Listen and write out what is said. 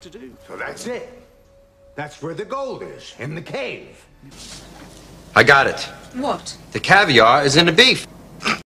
to do. So that's it. That's where the gold is, in the cave. I got it. What? The caviar is in the beef.